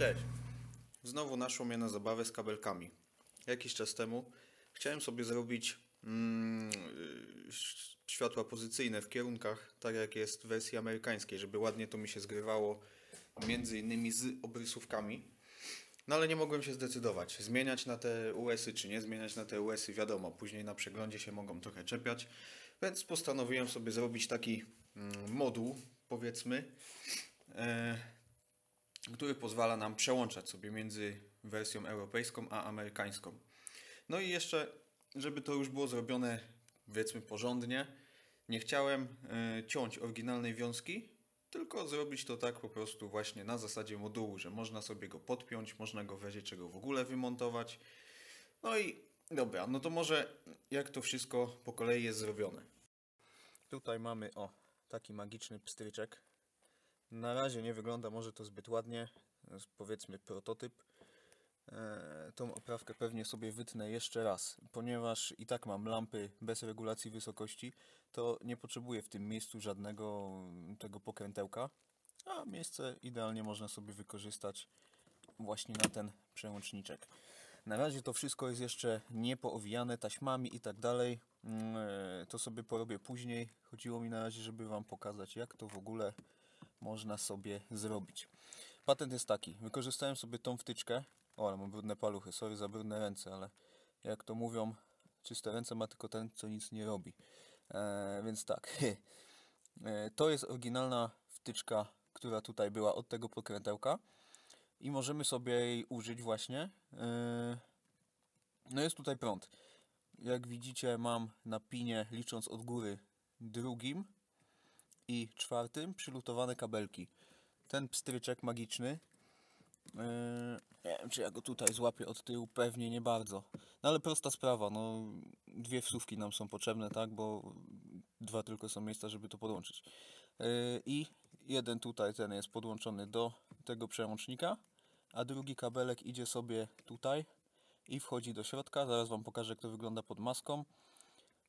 Cześć. Znowu naszło mnie na zabawę z kabelkami. Jakiś czas temu chciałem sobie zrobić mm, światła pozycyjne w kierunkach, tak jak jest w wersji amerykańskiej, żeby ładnie to mi się zgrywało między innymi z obrysówkami. No ale nie mogłem się zdecydować. Zmieniać na te US-y czy nie zmieniać na te US-y, wiadomo, później na przeglądzie się mogą trochę czepiać. Więc postanowiłem sobie zrobić taki mm, moduł, powiedzmy, e, który pozwala nam przełączać sobie między wersją europejską a amerykańską. No i jeszcze, żeby to już było zrobione, powiedzmy, porządnie, nie chciałem e, ciąć oryginalnej wiązki, tylko zrobić to tak po prostu właśnie na zasadzie modułu, że można sobie go podpiąć, można go w razie czego w ogóle wymontować. No i dobra, no to może jak to wszystko po kolei jest zrobione. Tutaj mamy, o, taki magiczny pstryczek. Na razie nie wygląda może to zbyt ładnie, powiedzmy prototyp. E, tą oprawkę pewnie sobie wytnę jeszcze raz, ponieważ i tak mam lampy bez regulacji wysokości, to nie potrzebuję w tym miejscu żadnego tego pokrętełka, a miejsce idealnie można sobie wykorzystać właśnie na ten przełączniczek. Na razie to wszystko jest jeszcze nie poowijane taśmami i tak dalej. Mm, e, To sobie porobię później. Chodziło mi na razie, żeby Wam pokazać, jak to w ogóle można sobie zrobić. Patent jest taki. Wykorzystałem sobie tą wtyczkę. O, ale mam brudne paluchy. Sorry za brudne ręce, ale jak to mówią, czyste ręce ma tylko ten, co nic nie robi. E, więc tak. E, to jest oryginalna wtyczka, która tutaj była od tego pokrętełka i możemy sobie jej użyć właśnie. Yy, No jest tutaj prąd. Jak widzicie mam na pinie, licząc od góry, drugim i czwartym przylutowane kabelki. Ten pstryczek magiczny, yy, nie wiem czy ja go tutaj złapię od tyłu, pewnie nie bardzo. No ale prosta sprawa, no dwie wsówki nam są potrzebne, tak, bo dwa tylko są miejsca, żeby to podłączyć. Yy, I jeden tutaj, ten jest podłączony do tego przełącznika, a drugi kabelek idzie sobie tutaj i wchodzi do środka. Zaraz Wam pokażę, jak to wygląda pod maską,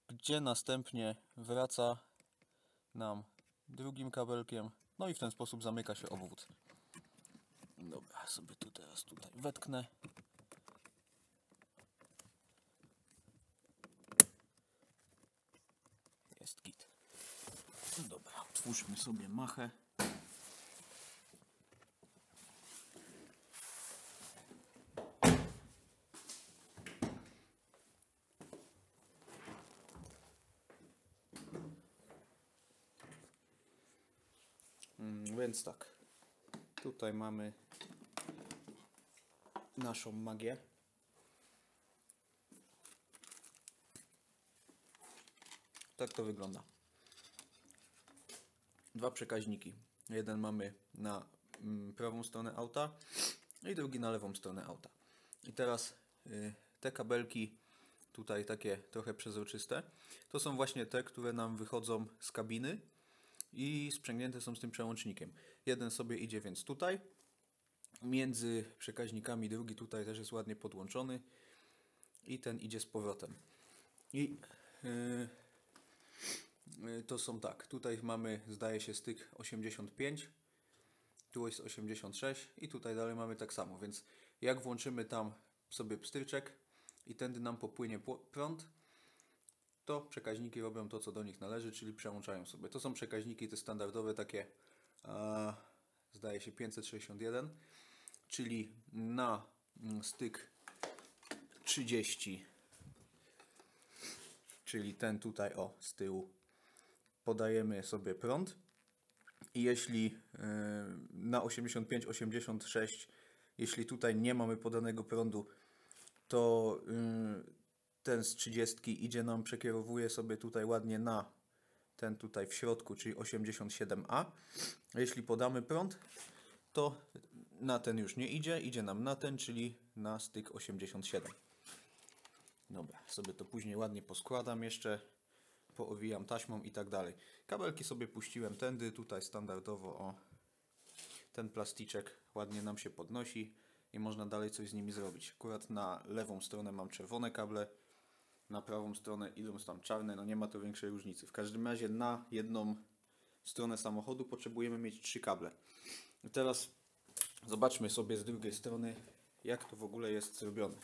gdzie następnie wraca nam drugim kabelkiem, no i w ten sposób zamyka się obwód. Dobra, sobie tu teraz tutaj wetknę. Jest git. Dobra, otwórzmy sobie machę. Mm, Więc tak, tutaj mamy naszą magię. Tak to wygląda. Dwa przekaźniki. Jeden mamy na mm, prawą stronę auta i drugi na lewą stronę auta. I teraz y, te kabelki tutaj takie trochę przezroczyste, to są właśnie te, które nam wychodzą z kabiny i sprzęgnięte są z tym przełącznikiem. Jeden sobie idzie więc tutaj, między przekaźnikami drugi tutaj też jest ładnie podłączony i ten idzie z powrotem. I yy, yy, to są tak, tutaj mamy zdaje się styk 85, tu jest 86 i tutaj dalej mamy tak samo, więc jak włączymy tam sobie pstryczek i tędy nam popłynie prąd, to przekaźniki robią to, co do nich należy, czyli przełączają sobie. To są przekaźniki te standardowe, takie e, zdaje się 561, czyli na mm, styk 30, czyli ten tutaj o z tyłu, podajemy sobie prąd. I jeśli e, na 85-86, jeśli tutaj nie mamy podanego prądu, to y, ten z 30 idzie nam, przekierowuje sobie tutaj ładnie na ten tutaj w środku, czyli 87A. A Jeśli podamy prąd, to na ten już nie idzie, idzie nam na ten, czyli na styk 87. Dobra, sobie to później ładnie poskładam jeszcze, poowijam taśmą i tak dalej. Kabelki sobie puściłem tędy, tutaj standardowo o ten plasticzek ładnie nam się podnosi i można dalej coś z nimi zrobić. Akurat na lewą stronę mam czerwone kable, na prawą stronę idą tam czarne, no nie ma to większej różnicy. W każdym razie na jedną stronę samochodu potrzebujemy mieć trzy kable. I teraz Zobaczmy sobie z drugiej strony, jak to w ogóle jest zrobione.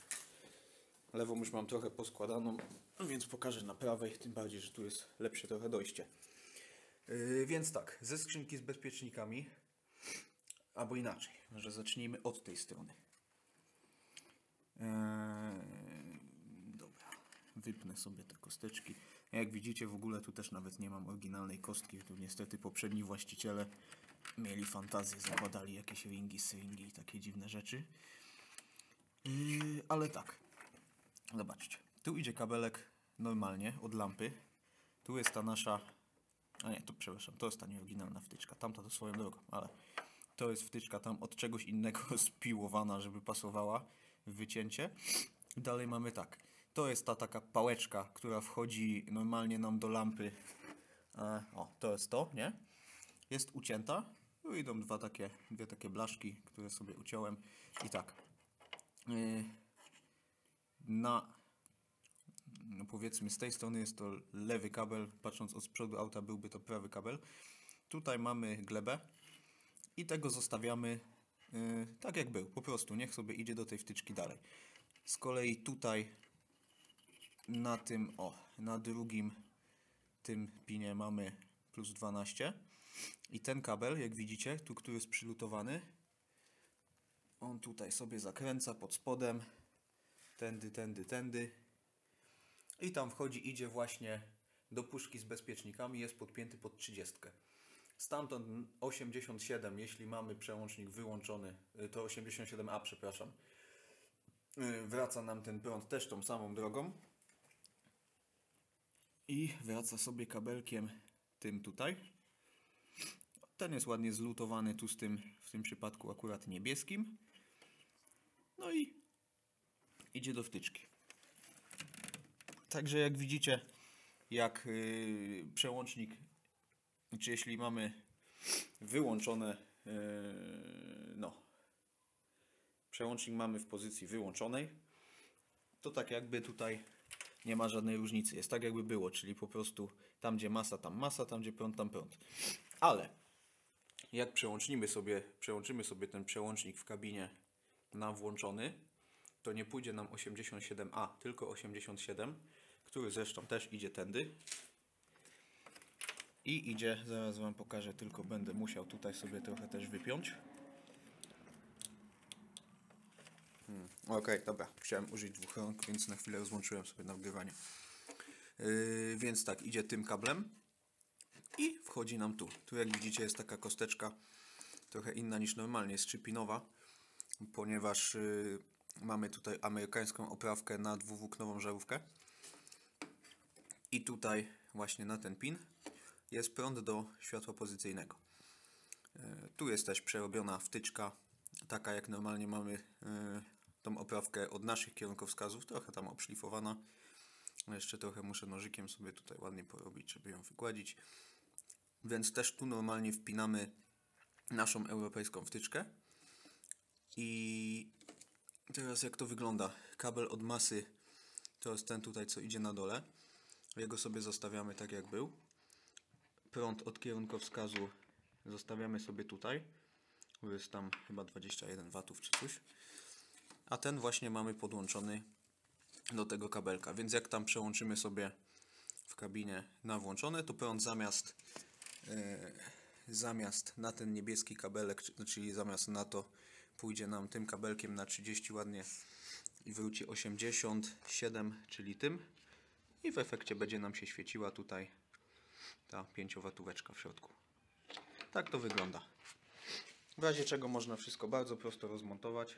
Lewą już mam trochę poskładaną, więc pokażę na prawej, tym bardziej, że tu jest lepsze trochę dojście. Yy, więc tak, ze skrzynki z bezpiecznikami, albo inaczej, może zacznijmy od tej strony. Dobra, wypnę sobie te kosteczki. Jak widzicie, w ogóle tu też nawet nie mam oryginalnej kostki. Tu niestety poprzedni właściciele mieli fantazję, zakładali jakieś ringi, syringi i takie dziwne rzeczy. Ale tak, zobaczcie. Tu idzie kabelek normalnie od lampy. Tu jest ta nasza. A nie, to przepraszam, to jest ta nieoryginalna wtyczka. Tamta to swoją drogą, ale to jest wtyczka tam od czegoś innego spiłowana, żeby pasowała w wycięcie. Dalej mamy tak. To jest ta taka pałeczka, która wchodzi normalnie nam do lampy. E, o, to jest to, nie? Jest ucięta. Tu idą dwa takie, dwie takie blaszki, które sobie uciąłem. I tak. Yy, na no powiedzmy z tej strony jest to lewy kabel, patrząc od przodu auta byłby to prawy kabel. Tutaj mamy glebę i tego zostawiamy yy, tak jak był, po prostu niech sobie idzie do tej wtyczki dalej. Z kolei tutaj na tym, o, na drugim tym pinie mamy plus 12 i ten kabel, jak widzicie, tu który jest przylutowany, on tutaj sobie zakręca pod spodem, tędy, tędy, tędy. I tam wchodzi, idzie właśnie do puszki z bezpiecznikami, jest podpięty pod 30. Stamtąd 87, jeśli mamy przełącznik wyłączony, y, to 87A, przepraszam, y, wraca nam ten prąd też tą samą drogą i wraca sobie kabelkiem tym tutaj. Ten jest ładnie zlutowany tu z tym, w tym przypadku akurat niebieskim. No i idzie do wtyczki. Także jak widzicie, jak yy, przełącznik, czy jeśli mamy wyłączone, yy, no, przełącznik mamy w pozycji wyłączonej, to tak jakby tutaj nie ma żadnej różnicy. Jest tak jakby było, czyli po prostu tam gdzie masa, tam masa, tam gdzie prąd, tam prąd. Ale jak przełączymy sobie, przełączymy sobie ten przełącznik w kabinie na włączony, to nie pójdzie nam 87A, tylko 87, który zresztą też idzie tędy. I idzie, zaraz Wam pokażę, tylko będę musiał tutaj sobie trochę też wypiąć. Hmm, Okej, dobra, chciałem użyć dwóch rąk, więc na chwilę rozłączyłem sobie nagrywanie. Yy, więc tak, idzie tym kablem i wchodzi nam tu. Tu jak widzicie jest taka kosteczka trochę inna niż normalnie, jest trzypinowa, ponieważ yy, mamy tutaj amerykańską oprawkę na dwuwłóknową żarówkę. I tutaj właśnie na ten pin jest prąd do światła pozycyjnego. Yy, Tu jest też przerobiona wtyczka, taka jak normalnie mamy yy, tą oprawkę od naszych kierunkowskazów, trochę tam obszlifowana. Jeszcze trochę muszę nożykiem sobie tutaj ładnie porobić, żeby ją wygładzić. Więc też tu normalnie wpinamy naszą europejską wtyczkę. I teraz jak to wygląda? Kabel od masy to jest ten tutaj, co idzie na dole. Jego sobie zostawiamy tak jak był. Prąd od kierunkowskazu zostawiamy sobie tutaj. Tu jest tam chyba 21 watów czy coś. A ten właśnie mamy podłączony do tego kabelka. Więc jak tam przełączymy sobie w kabinie na włączone, to prąd zamiast e, zamiast na ten niebieski kabelek, czy- czyli zamiast na to pójdzie nam tym kabelkiem na 30 ładnie i wróci 87, czyli tym i w efekcie będzie nam się świeciła tutaj ta 5 watóweczka w środku. Tak to wygląda. W razie czego można wszystko bardzo prosto rozmontować.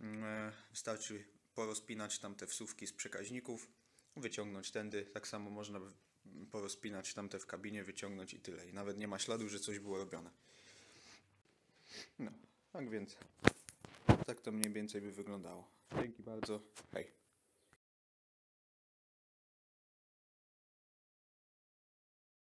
Mm, e, Wystarczy porozpinać tam te wsówki z przekaźników, wyciągnąć tędy. Tak samo można porozpinać tamte w kabinie, wyciągnąć i tyle. I nawet nie ma śladu, że coś było robione. No, tak więc tak to mniej więcej by wyglądało. Dzięki bardzo. Hej.